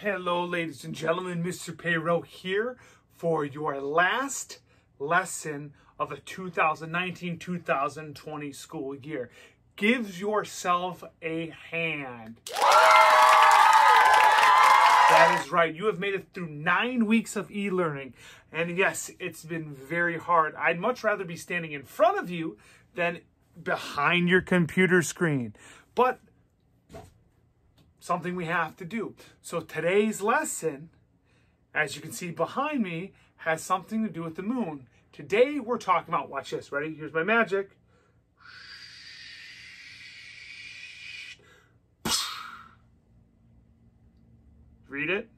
Hello, ladies and gentlemen. Mr. Peyrot here for your last lesson of the 2019-2020 school year. Give yourself a hand. That is right. You have made it through nine weeks of e-learning. And yes, it's been very hard. I'd much rather be standing in front of you than behind your computer screen. But something we have to do. So today's lesson, as you can see behind me, has something to do with the moon. Today we're talking about, watch this, ready? Here's my magic. Read it?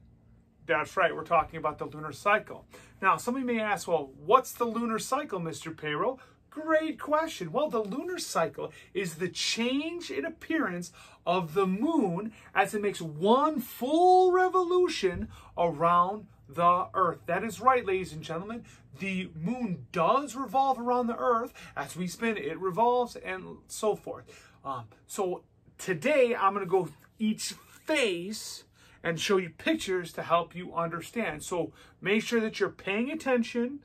That's right, we're talking about the lunar cycle. Now, somebody may ask, well, what's the lunar cycle, Mr. Peyrot? Great question. Well, the lunar cycle is the change in appearance of the moon as it makes one full revolution around the earth. That is right, ladies and gentlemen. The moon does revolve around the earth. As we spin, it revolves and so forth. Um, so today, I'm going to go each phase and show you pictures to help you understand. So make sure that you're paying attention,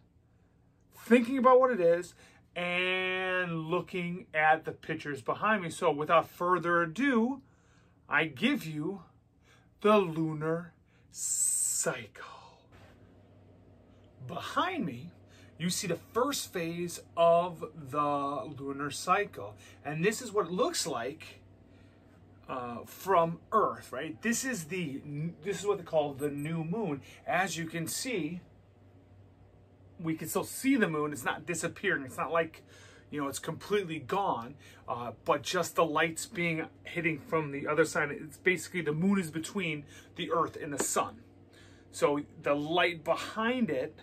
thinking about what it is, and looking at the pictures behind me. So without further ado, I give you the lunar cycle. Behind me, you see the first phase of the lunar cycle. And this is what it looks like uh, from Earth, right? This is the this is what they call the new moon. As you can see, we can still see the moon. It's not disappearing. It's not like, you know, it's completely gone, uh, but just the lights being hitting from the other side. It's basically the moon is between the earth and the sun. So the light behind it,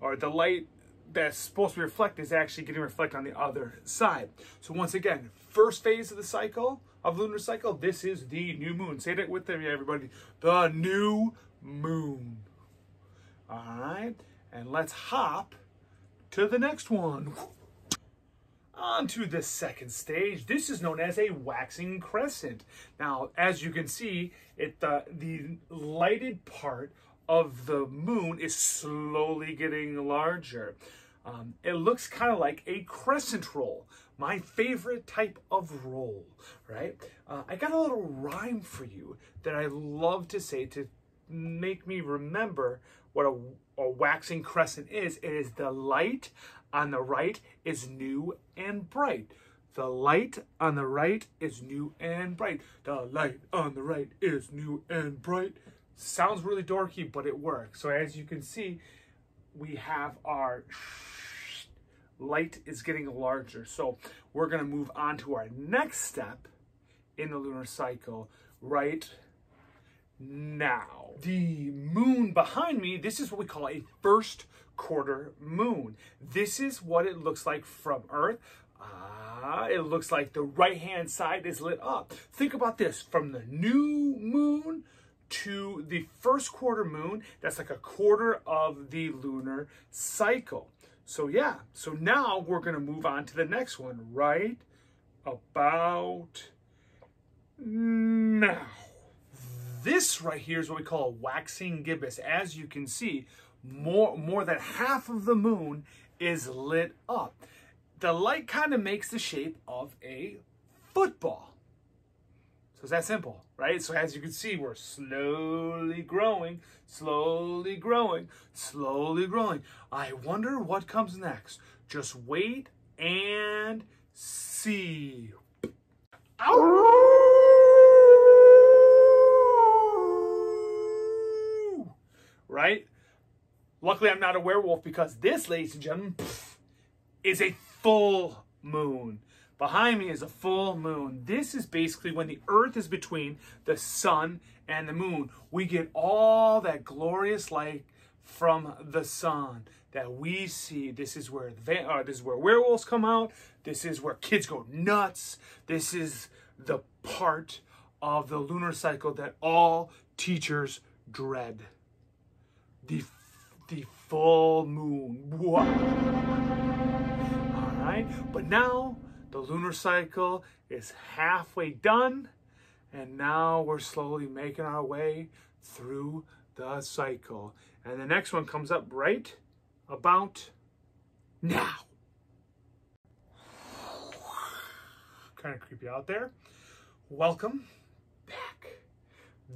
or the light that's supposed to be reflected is actually getting reflected on the other side. So once again, first phase of the cycle, of lunar cycle, this is the new moon. Say that with me, everybody. The new moon. All right. And let's hop to the next one. On to the second stage. This is known as a waxing crescent. Now, as you can see, it the, the lighted part of the moon is slowly getting larger. Um, it looks kind of like a crescent roll, my favorite type of roll, right? Uh, I got a little rhyme for you that I love to say to make me remember what a, a waxing crescent is. It is the light on the right is new and bright. The light on the right is new and bright. The light on the right is new and bright. Sounds really dorky, but it works. So as you can see, we have our light is getting larger. So we're going to move on to our next step in the lunar cycle right now. The moon behind me, this is what we call a first quarter moon. This is what it looks like from Earth. Ah, it looks like the right-hand side is lit up. Think about this, from the new moon to the first quarter moon, that's like a quarter of the lunar cycle. So yeah, so now we're gonna move on to the next one, right about now. This right here is what we call a waxing gibbous. As you can see, more, more than half of the moon is lit up. The light kind of makes the shape of a football. So it's that simple, right? So as you can see, we're slowly growing, slowly growing, slowly growing. I wonder what comes next. Just wait and see. Ow! Right? Luckily, I'm not a werewolf because this, ladies and gentlemen, is a full moon. Behind me is a full moon. This is basically when the earth is between the sun and the moon. We get all that glorious light from the sun that we see. This is where the, uh, this is where werewolves come out. This is where kids go nuts. This is the part of the lunar cycle that all teachers dread the the full moon. All right, but now the lunar cycle is halfway done, And now we're slowly making our way through the cycle. And the next one comes up right about now. Kind of creepy out there. Welcome back.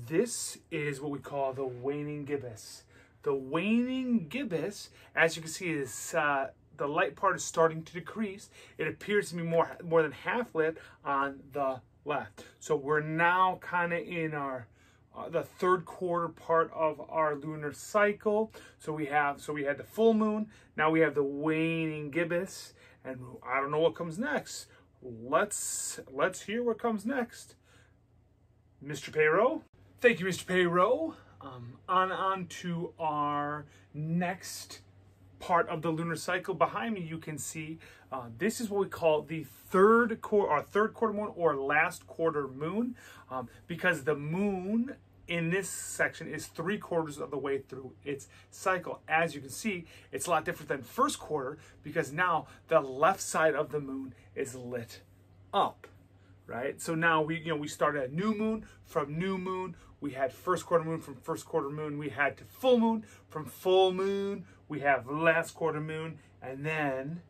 This is what we call the waning gibbous. The waning gibbous, as you can see, is uh, the light part is starting to decrease. It appears to be more more than half lit on the left. So we're now kind of in our uh, the third quarter part of our lunar cycle. So we have so we had the full moon. Now we have the waning gibbous, and I don't know what comes next. Let's let's hear what comes next. Mr. Peyrot. Thank you, Mr. Peyrot. Um, on on to our next part of the lunar cycle. Behind me, you can see uh, this is what we call the third quarter, or third quarter moon, or last quarter moon, um, because the moon in this section is three quarters of the way through its cycle. As you can see, it's a lot different than first quarter because now the left side of the moon is lit up, right? So now we, you know, we started at new moon, from new moon, we had first quarter moon, from first quarter moon, we had to full moon, from full moon, we have last quarter moon, and then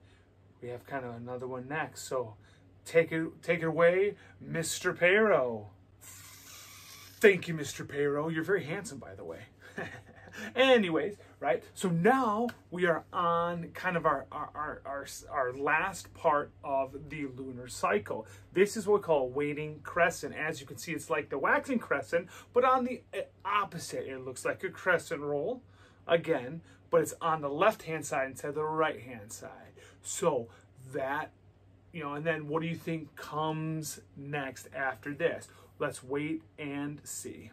we have kind of another one next. So take it, take it away, Mr. Peyrot. Thank you, Mr. Peyrot. You're very handsome, by the way. Anyways, right? So now we are on kind of our, our, our, our, our last part of the lunar cycle. This is what we call a waning crescent. As you can see, it's like the waxing crescent, but on the eh, opposite. It looks like a crescent roll again, but it's on the left-hand side instead of the right-hand side. So that, you know, and then what do you think comes next after this? Let's wait and see.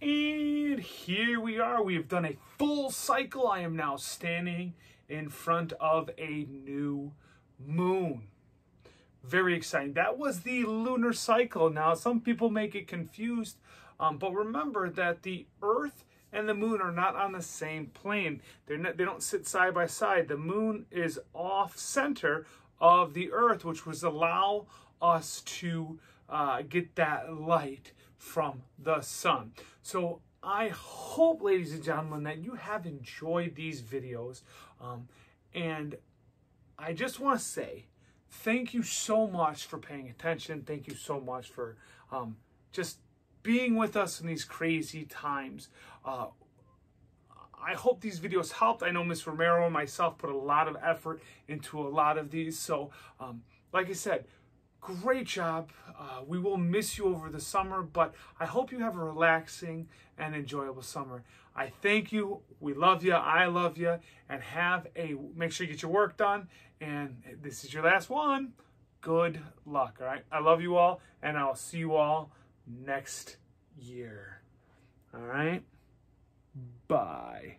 And here we are. We have done a full cycle. I am now standing in front of a new moon. Very exciting. That was the lunar cycle. Now, some people may get confused, um, but remember that the Earth and the moon are not on the same plane. They're not, they don't sit side by side. The moon is off center of the Earth, which was allow us to uh, get that light from the sun. So I hope, ladies and gentlemen, that you have enjoyed these videos. Um, and I just want to say thank you so much for paying attention. Thank you so much for um, just being with us in these crazy times. Uh, I hope these videos helped. I know Miss Romero and myself put a lot of effort into a lot of these. So, um, like I said, great job. Uh, we will miss you over the summer, but I hope you have a relaxing and enjoyable summer. I thank you. We love you. I love you. And have a, make sure you get your work done. And this is your last one. Good luck. All right. I love you all, and I'll see you all next year. All right. Bye.